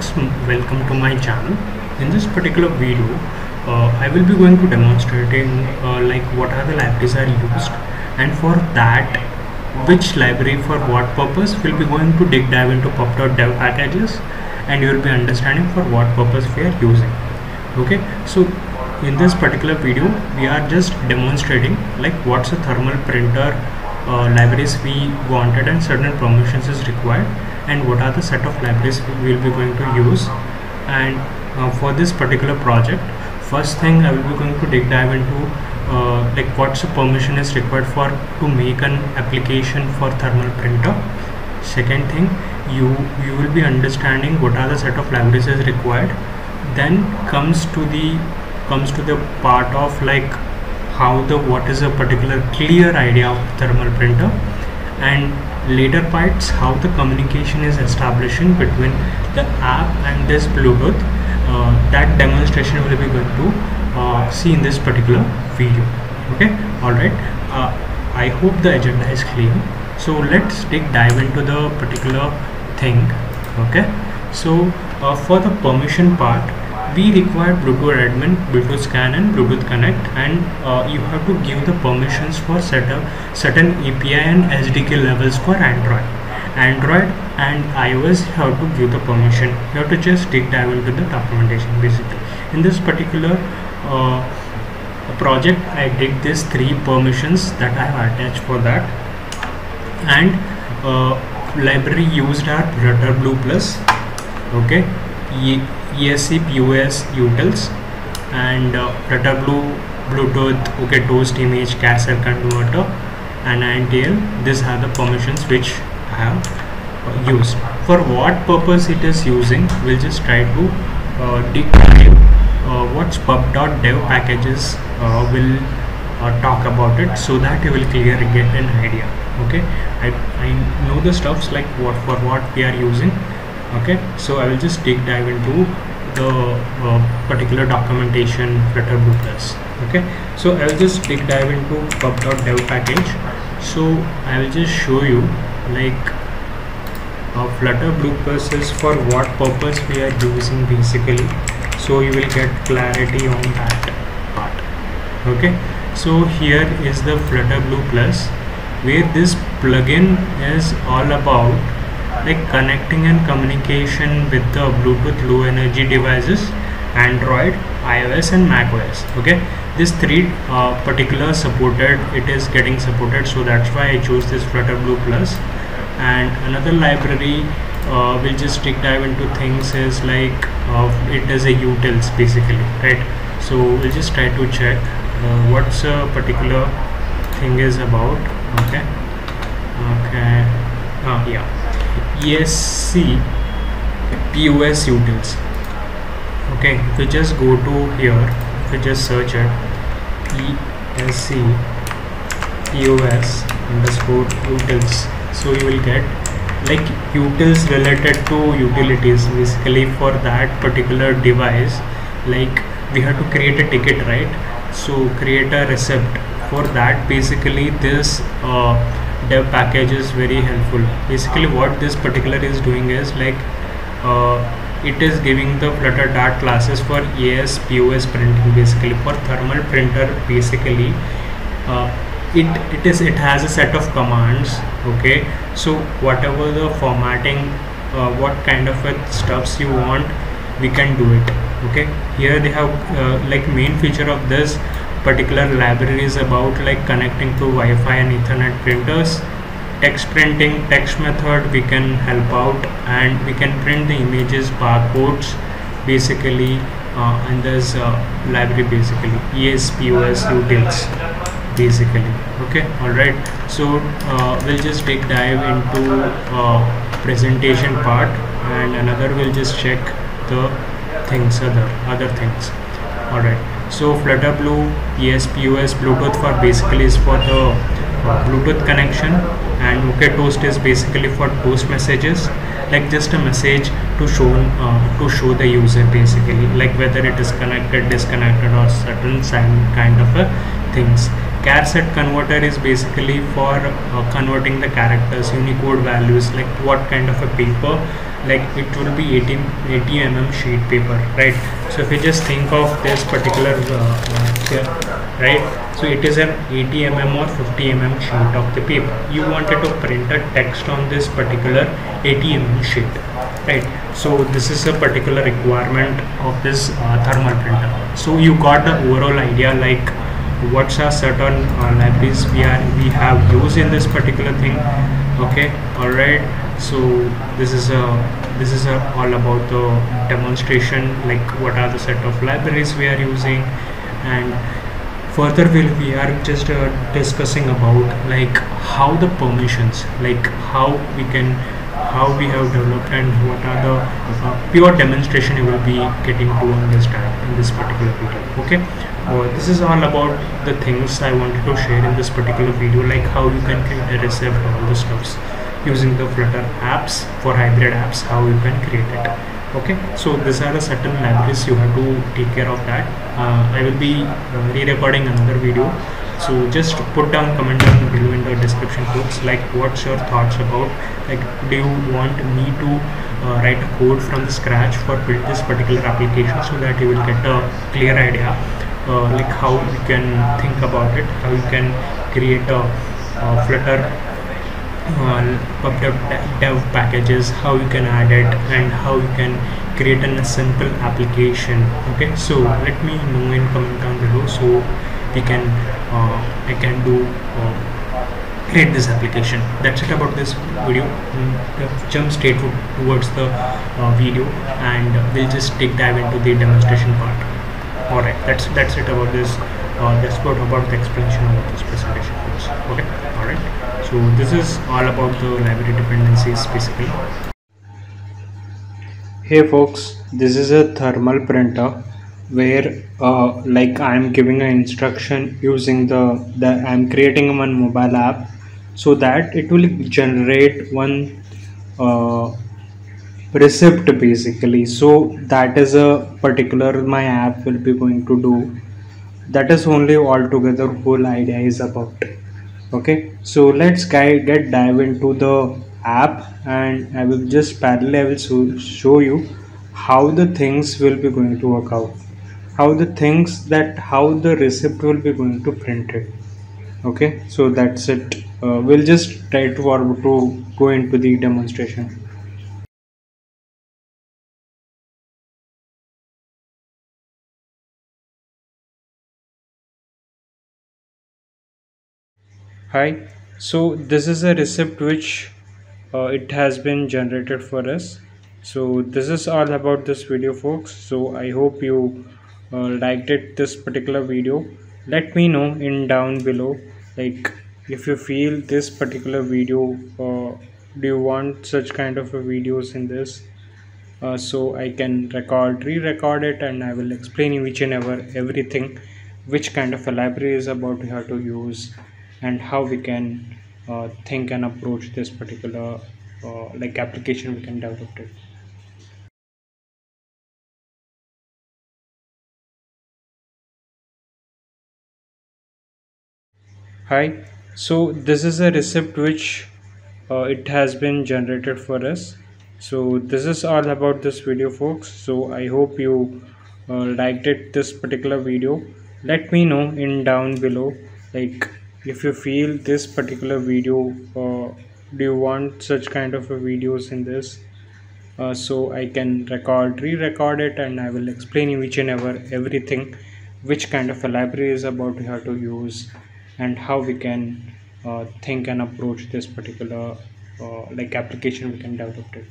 folks welcome to my channel. In this particular video uh, I will be going to demonstrating uh, like what are the libraries are used and for that which library for what purpose. We'll be going to dig dive into pub.dev packages and you will be understanding for what purpose we are using. Okay? So in this particular video we are just demonstrating like what's a thermal printer uh, libraries we wanted and certain permissions is required and what are the set of libraries we will be going to use. And uh, for this particular project first thing I will be going to dig dive into uh, like what's the permission is required for to make an application for thermal printer. Second thing you you will be understanding what are the set of libraries is required. Then comes to the comes to the part of like how the what is a particular clear idea of thermal printer. And later parts how the communication is establishing between the app and this bluetooth uh, that demonstration will be going to uh, see in this particular video. Okay? All right. Uh, i hope the agenda is clear so let's dig dive into the particular thing. Okay? So uh, for the permission part we require bluetooth admin bluetooth scan and bluetooth connect and uh, you have to give the permissions for certain certain api and sdk levels for android. Android and ios have to give the permission. You have to just dig dive into the documentation basically. In this particular uh, project i did these three permissions that i have attached for that. And uh, library used are Flutter Blue Plus okay? E- ESC POS utils and uh, Flutter Blue Bluetooth okay toast image charset converter and INTL these are the permissions which I have uh, used. For what purpose it is using we'll just try to uh, dive uh, what's pub.dev packages uh, will uh, talk about it so that you will clearly get an idea okay? I, I know the stuffs like what for what we are using okay? So I will just dig dive into the uh, particular documentation Flutter Blue Plus okay? So I will just dig dive into pub.dev package. So I will just show you like uh, Flutter Blue Plus is for what purpose we are using basically. So you will get clarity on that part okay? So here is the Flutter Blue Plus where this plugin is all about like connecting and communication with the Bluetooth low energy devices Android iOS and Mac OS okay? This three uh, particular supported it is getting supported so that's why I chose this Flutter Blue Plus. And another library uh, will just dig dive into things is like uh, it is a utils basically right? So we'll just try to check uh, what's a particular thing is about okay? Okay uh, yeah ESC POS utils. Okay if you just go to here if you just search it. ESC POS underscore utils. So you will get like utils related to utilities basically for that particular device like we have to create a ticket right? So create a receipt for that basically this uh, dev package is very helpful. Basically what this particular is doing is like uh, it is giving the flutter dart classes for ESC POS printing basically for thermal printer basically. Uh, it it is it has a set of commands okay? So whatever the formatting uh, what kind of stuffs you want we can do it okay? Here they have uh, like main feature of this particular library is about like connecting to Wi-Fi and Ethernet printers text printing text method we can help out and we can print the images barcodes basically uh, and there's uh, library basically ESC POS utils basically. Okay all right. So uh, we'll just take dive into uh, presentation part and another we'll just check the things other other things. All right so flutter blue ESC POS bluetooth for basically is for the uh, bluetooth connection and okay toast is basically for toast messages. Like just a message to show uh, to show the user basically like whether it is connected disconnected or certain kind of a things. Char set converter is basically for uh, converting the characters unicode values like what kind of a paper like it will be 18 80 mm sheet paper right so if you just think of this particular uh, here, right? So it is an 80 mm or 50 mm sheet of the paper. You wanted to print a text on this particular 80 mm sheet right? So this is a particular requirement of this uh, thermal printer. So you got the overall idea like what's are certain uh, libraries we are we have used in this particular thing okay? All right so this is a this is a, all about the demonstration like what are the set of libraries we are using. And further will we are just uh, discussing about like how the permissions like how we can how we have developed and what are the uh, pure demonstration you will be getting to understand in this particular video okay? Uh, this is all about the things I wanted to share in this particular video like how you can create a receipt all the stuffs using the flutter apps for hybrid apps how you can create it. Okay so these are the certain libraries you have to take care of that. Uh, I will be uh, re-recording another video. So just put down comment down below in the description box like what's your thoughts about like do you want me to uh, write a code from the scratch for build this particular application so that you will get a clear idea uh, like how you can think about it how you can create a, a flutter uh, dev, dev packages how you can add it and how you can create a simple application okay? So let me know in comment down below so we can uh, I can do uh, create this application. That's it about this video. Mm, jump straight towards the uh, video and we'll just take dive into the demonstration part. All right that's that's it about this uh, that's what about the explanation of this presentation okay all right. So this is all about the library dependencies basically. Hey folks. This is a thermal printer where uh, like I'm giving an instruction using the, the I'm creating one mobile app so that it will generate one uh, receipt basically. So that is a particular my app will be going to do. That is only altogether whole idea is about okay so let's get dive into the app and I will just parallel I will show you how the things will be going to work out. How the things that how the receipt will be going to print it. Okay so that's it. Uh, we'll just try to to go into the demonstration hi. So this is a receipt which uh, it has been generated for us. So this is all about this video folks. So i hope you uh, liked it this particular video. Let me know in down below like if you feel this particular video uh, do you want such kind of videos in this? Uh, so I can record re-record it and I will explain you each and ever everything which kind of a library is about how to use and how we can uh, think and approach this particular uh, like application we can develop it. Hi. So this is a receipt which uh, it has been generated for us. So this is all about this video folks. So i hope you uh, liked it this particular video. Let me know in down below like if you feel this particular video uh, do you want such kind of videos in this? Uh, so I can record re-record it and I will explain you each and ever everything which kind of a library is about we have to use and how we can uh, think and approach this particular uh, like application we can develop it